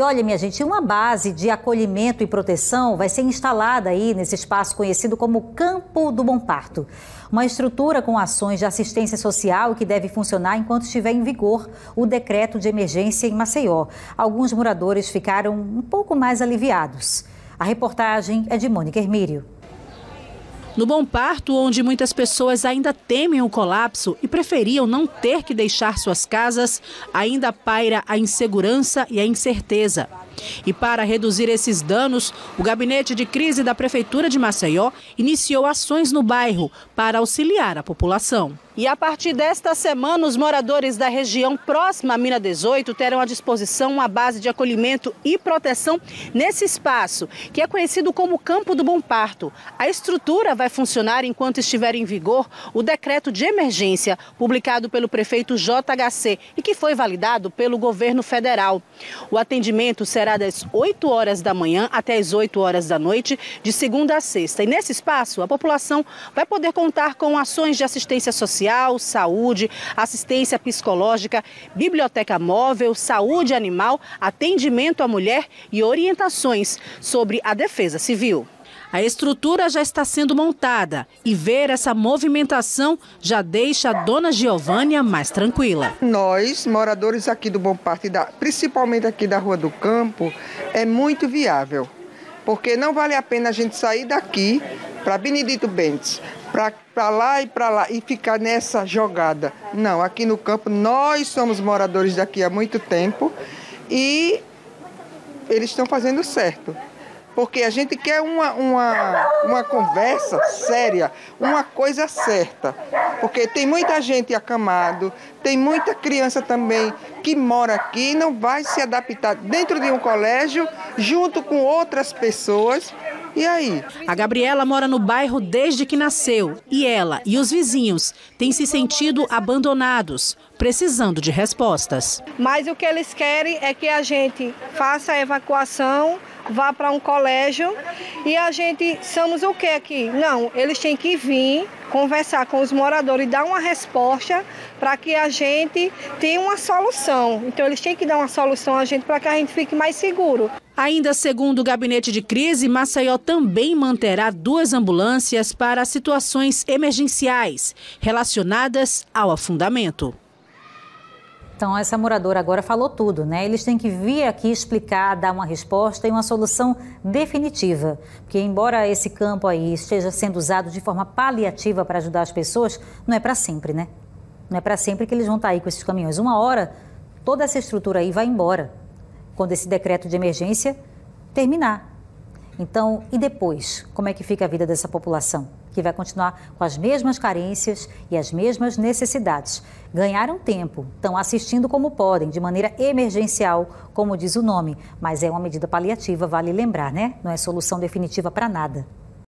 E olha, minha gente, uma base de acolhimento e proteção vai ser instalada aí nesse espaço conhecido como Campo do Bom Parto. Uma estrutura com ações de assistência social que deve funcionar enquanto estiver em vigor o decreto de emergência em Maceió. Alguns moradores ficaram um pouco mais aliviados. A reportagem é de Mônica Hermírio. No Bom Parto, onde muitas pessoas ainda temem o colapso e preferiam não ter que deixar suas casas, ainda paira a insegurança e a incerteza. E para reduzir esses danos, o gabinete de crise da Prefeitura de Maceió iniciou ações no bairro para auxiliar a população. E a partir desta semana, os moradores da região próxima à Mina 18 terão à disposição uma base de acolhimento e proteção nesse espaço, que é conhecido como Campo do Bom Parto. A estrutura vai funcionar enquanto estiver em vigor o decreto de emergência publicado pelo prefeito JHC e que foi validado pelo governo federal. O atendimento será das 8 horas da manhã até as 8 horas da noite, de segunda a sexta. E nesse espaço, a população vai poder contar com ações de assistência social, saúde, assistência psicológica, biblioteca móvel, saúde animal, atendimento à mulher e orientações sobre a defesa civil. A estrutura já está sendo montada e ver essa movimentação já deixa a dona Giovânia mais tranquila. Nós, moradores aqui do Bom Parto, principalmente aqui da Rua do Campo, é muito viável. Porque não vale a pena a gente sair daqui para Benedito Bentes, para lá e para lá e ficar nessa jogada. Não, aqui no campo nós somos moradores daqui há muito tempo e eles estão fazendo certo porque a gente quer uma, uma, uma conversa séria, uma coisa certa. Porque tem muita gente acamado, tem muita criança também que mora aqui e não vai se adaptar dentro de um colégio, junto com outras pessoas. E aí? A Gabriela mora no bairro desde que nasceu e ela e os vizinhos têm se sentido abandonados, precisando de respostas. Mas o que eles querem é que a gente faça a evacuação vá para um colégio e a gente somos o que aqui? Não, eles têm que vir conversar com os moradores e dar uma resposta para que a gente tenha uma solução. Então eles têm que dar uma solução a gente para que a gente fique mais seguro. Ainda segundo o gabinete de crise, Maceió também manterá duas ambulâncias para situações emergenciais relacionadas ao afundamento. Então, essa moradora agora falou tudo, né? Eles têm que vir aqui explicar, dar uma resposta e uma solução definitiva. Porque, embora esse campo aí esteja sendo usado de forma paliativa para ajudar as pessoas, não é para sempre, né? Não é para sempre que eles vão estar tá aí com esses caminhões. Uma hora, toda essa estrutura aí vai embora, quando esse decreto de emergência terminar. Então, e depois? Como é que fica a vida dessa população? Que vai continuar com as mesmas carências e as mesmas necessidades. Ganharam tempo, estão assistindo como podem, de maneira emergencial, como diz o nome, mas é uma medida paliativa, vale lembrar, né? Não é solução definitiva para nada.